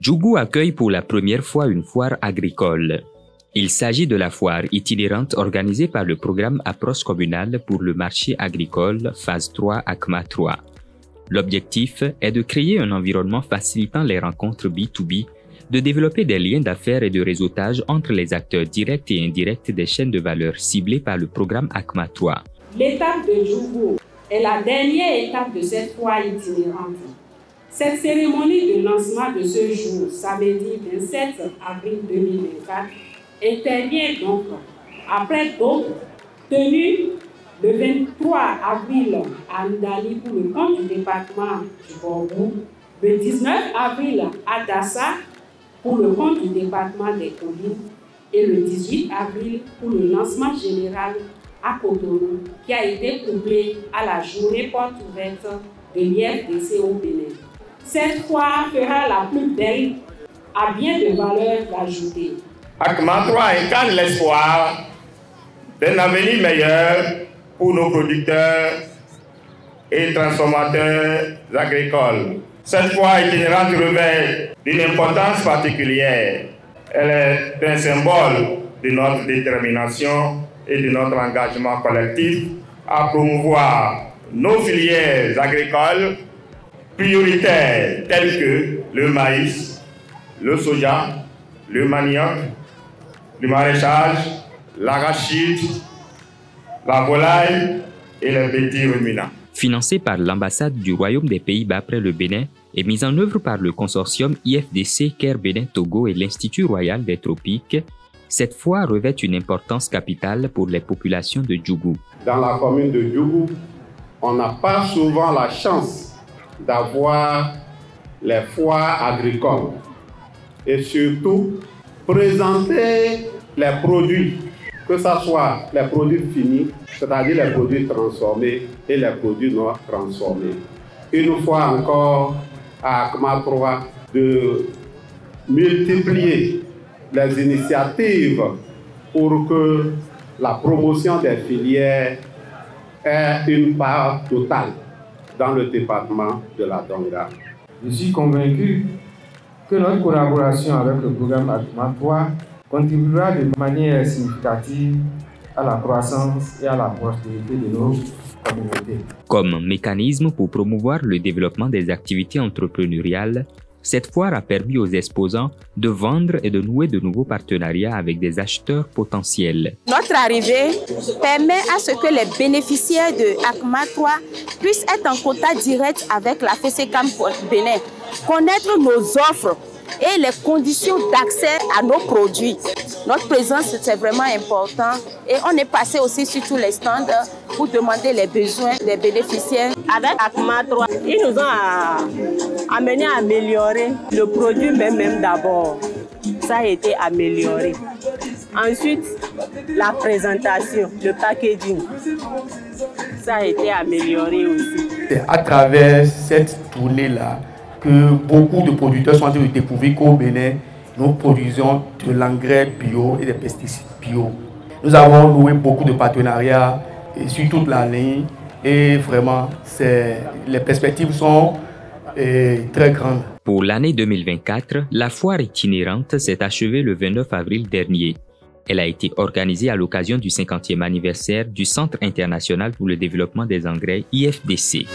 Djougou accueille pour la première fois une foire agricole. Il s'agit de la foire itinérante organisée par le programme Approche communale pour le marché agricole phase 3 ACMA 3. L'objectif est de créer un environnement facilitant les rencontres B2B, de développer des liens d'affaires et de réseautage entre les acteurs directs et indirects des chaînes de valeur ciblées par le programme ACMA 3. L'étape de Djougou est la dernière étape de cette foire itinérante. Cette cérémonie de lancement de ce jour, samedi 27 avril 2024, intervient donc après d'autres tenues le 23 avril à Ndali pour le compte du département du Bordeaux, le 19 avril à Dassa pour le compte du département des collines et le 18 avril pour le lancement général à Cotonou qui a été couplé à la journée porte ouverte de l'IFDC au Bénin. Cette fois fera la plus belle à bien de valeurs ajoutées. ACMA 3 incarne l'espoir d'un avenir meilleur pour nos producteurs et transformateurs agricoles. Cette foi itinérante revêt d'une importance particulière. Elle est un symbole de notre détermination et de notre engagement collectif à promouvoir nos filières agricoles prioritaires telles que le maïs, le soja, le manioc, le maraîchage, l'arachide, la volaille et les petits ruminants. Financé par l'ambassade du Royaume des Pays-Bas près le Bénin et mise en œuvre par le consortium IFDC Caire Bénin Togo et l'Institut royal des tropiques, cette foire revêt une importance capitale pour les populations de Djougou. Dans la commune de Djougou, on n'a pas souvent la chance d'avoir les foires agricoles et surtout présenter les produits, que ce soit les produits finis, c'est-à-dire les produits transformés et les produits non transformés. Une fois encore, à Akma 3, de multiplier les initiatives pour que la promotion des filières ait une part totale dans le département de la Donga. Je suis convaincu que notre collaboration avec le programme ACMA 3 contribuera de manière significative à la croissance et à la prospérité de nos communautés. Comme mécanisme pour promouvoir le développement des activités entrepreneuriales, cette foire a permis aux exposants de vendre et de nouer de nouveaux partenariats avec des acheteurs potentiels. Notre arrivée permet à ce que les bénéficiaires de ACMA 3 puissent être en contact direct avec la FECECAM Bénin, connaître nos offres et les conditions d'accès à nos produits. Notre présence, c'est vraiment important et on est passé aussi sur tous les stands pour demander les besoins des bénéficiaires. Avec ACMA 3, ils nous ont amené à améliorer le produit même, d'abord. Ça a été amélioré. Ensuite, la présentation, le packaging, ça a été amélioré aussi. C'est à travers cette tournée-là que beaucoup de producteurs sont en train de découvrir qu'au Bénin, nous produisons de l'engrais bio et des pesticides bio. Nous avons noué beaucoup de partenariats sur toute la ligne et vraiment, les perspectives sont très grandes. Pour l'année 2024, la foire itinérante s'est achevée le 29 avril dernier. Elle a été organisée à l'occasion du 50e anniversaire du Centre international pour le développement des engrais IFDC.